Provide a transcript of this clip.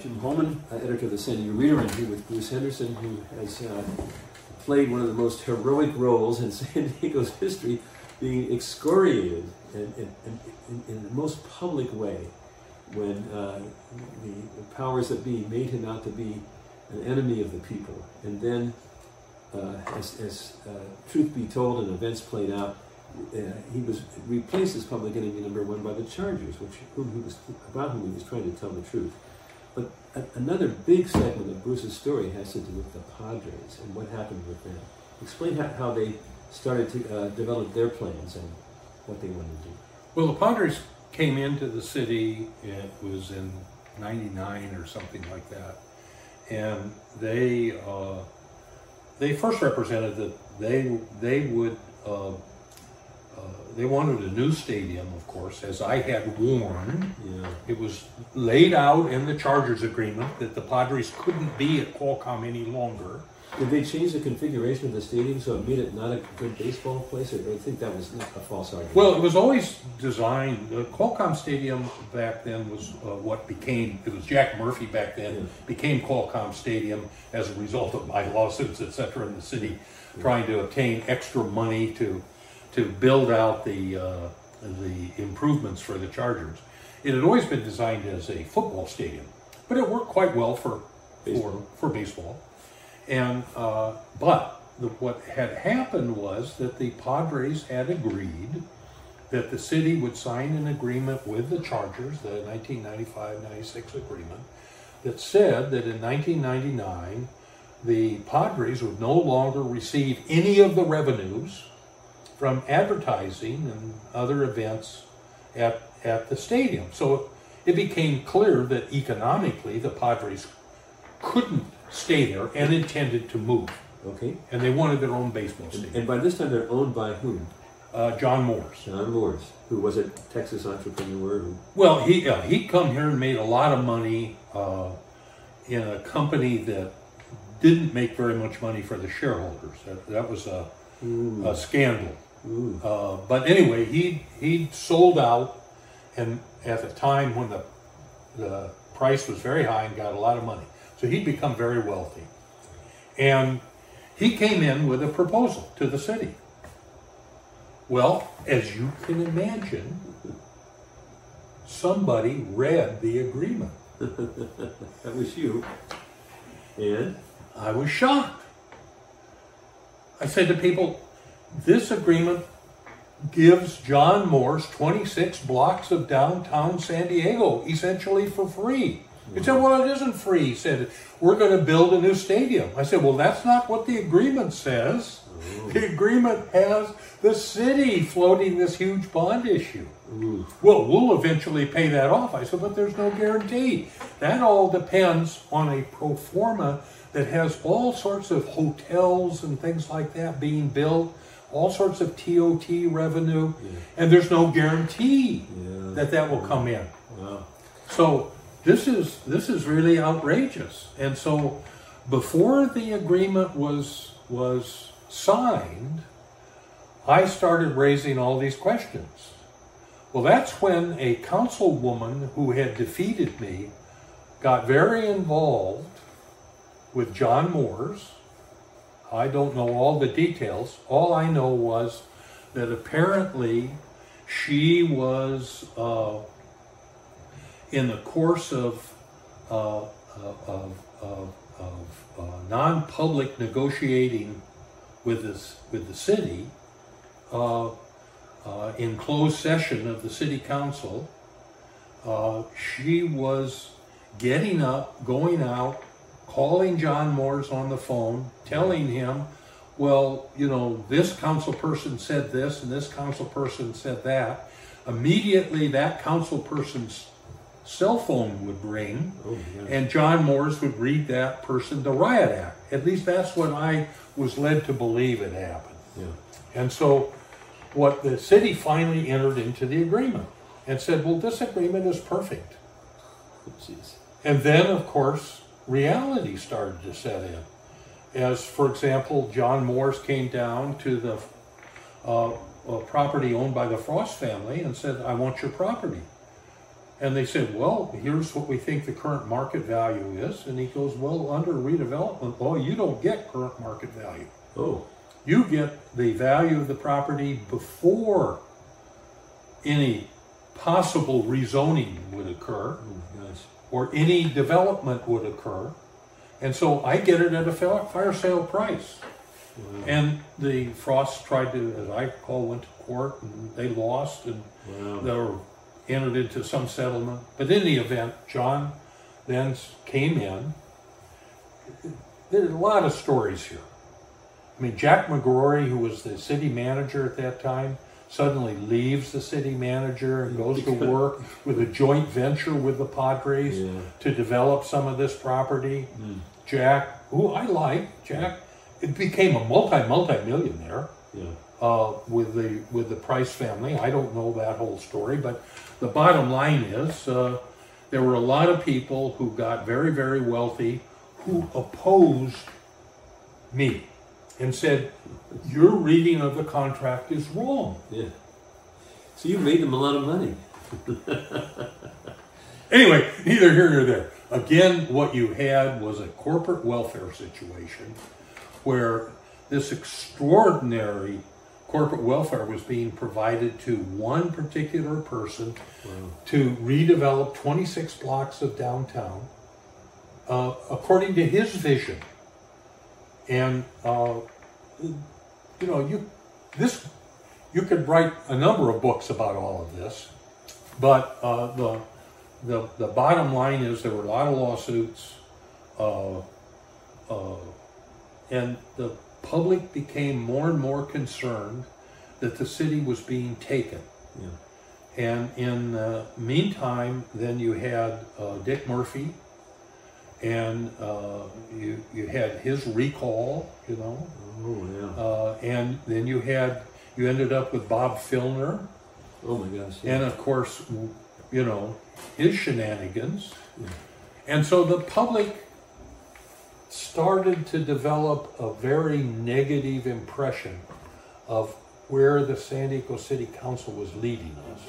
Jim Holman, uh, editor of the San Diego Reader, and here with Bruce Henderson, who has uh, played one of the most heroic roles in San Diego's history, being excoriated in, in, in, in the most public way when uh, the, the, powers that be made him out to be an enemy of the people. And then, uh, as, as uh, truth be told and events played out, uh, he was replaced as public enemy number one by the Chargers, which whom he was about whom he was trying to tell the truth. But another big segment of Bruce's story has to do with the Padres and what happened with them. Explain how, how they started to uh, develop their plans and what they wanted to do. Well, the Padres came into the city. It was in '99 or something like that, and they uh, they first represented that they they would uh, they wanted a new stadium, of course, as I had warned. Yeah. It was laid out in the Chargers agreement that the Padres couldn't be at Qualcomm any longer. Did they change the configuration of the stadium so it made it not a good baseball place? Or do I think that was a false argument. Well, it was always designed. The Qualcomm Stadium back then was uh, what became. It was Jack Murphy back then yeah. became Qualcomm Stadium as a result of my lawsuits, etc., in the city, yeah. trying to obtain extra money to to build out the, uh, the improvements for the Chargers. It had always been designed as a football stadium, but it worked quite well for baseball. For, for baseball. And uh, but the, what had happened was that the Padres had agreed that the city would sign an agreement with the Chargers, the 1995-96 agreement, that said that in 1999 the Padres would no longer receive any of the revenues from advertising and other events at, at the stadium. So it became clear that economically the Padres couldn't stay there and intended to move. Okay. And they wanted their own baseball stadium. And by this time they're owned by whom? Uh, John Moores. John Moores, who was a Texas entrepreneur. Who... Well, he uh, he come here and made a lot of money uh, in a company that didn't make very much money for the shareholders. That, that was a, a scandal. Uh, but anyway, he he sold out, and at the time when the the price was very high and got a lot of money, so he'd become very wealthy, and he came in with a proposal to the city. Well, as you can imagine, somebody read the agreement. that was you, and I was shocked. I said to people, this agreement gives John Moores 26 blocks of downtown San Diego, essentially for free. He said, well, it isn't free. He said, we're going to build a new stadium. I said, well, that's not what the agreement says. Ooh. The agreement has the city floating this huge bond issue. Ooh. Well, we'll eventually pay that off. I said, but there's no guarantee. That all depends on a pro forma that has all sorts of hotels and things like that being built all sorts of TOT revenue, yeah. and there's no guarantee yeah. that that will come in. Wow. So this is this is really outrageous. And so before the agreement was was signed, I started raising all these questions. Well, that's when a councilwoman who had defeated me got very involved with John Moores I don't know all the details. All I know was that apparently she was uh, in the course of, uh, of, of, of uh, non-public negotiating with this with the city uh, uh, in closed session of the city council. Uh, she was getting up, going out, calling John Moores on the phone, telling him, well, you know, this council person said this and this council person said that. Immediately, that council person's cell phone would ring, oh, yeah. and John Moores would read that person the riot act. At least that's what I was led to believe it happened. Yeah. And so, what the city finally entered into the agreement and said, well, this agreement is perfect. Jeez. And then, of course, reality started to set in. As, for example, John Moores came down to the uh, property owned by the Frost family and said, I want your property. And they said, well, here's what we think the current market value is. And he goes, well, under redevelopment law, you don't get current market value. Oh, You get the value of the property before any possible rezoning would occur gosh. or any development would occur. And so I get it at a fire sale price. Wow. And the Frost tried to, as I recall, went to court and they lost and Wow. they were entered into some settlement. But in the event, John then came in. There's a lot of stories here. I mean, Jack McGrory, who was the city manager at that time, suddenly leaves the city manager and goes to work with a joint venture with the Padres Yeah. to develop some of this property. Mm. Jack, who I like, Jack, it became a multi multi millionaire Yeah. uh, with the with the Price family. I don't know that whole story, but the bottom line is uh, there were a lot of people who got very very wealthy who opposed me and said your reading of the contract is wrong. Yeah. So you made them a lot of money. Anyway, neither here nor there. Again, what you had was a corporate welfare situation where this extraordinary corporate welfare was being provided to one particular person Wow. to redevelop 26 blocks of downtown uh, according to his vision. And uh, you know, you this you could write a number of books about all of this, but uh, the the the bottom line is there were a lot of lawsuits, uh, uh, and the public became more and more concerned that the city was being taken. Yeah. And in the meantime, then you had uh, Dick Murphy, and uh, you you had his recall, you know, Oh yeah. uh, and then you had you ended up with Bob Filner, Oh my gosh. Yeah. and of course, you know, his shenanigans, Yeah. and so the public started to develop a very negative impression of where the San Diego City Council was leading us.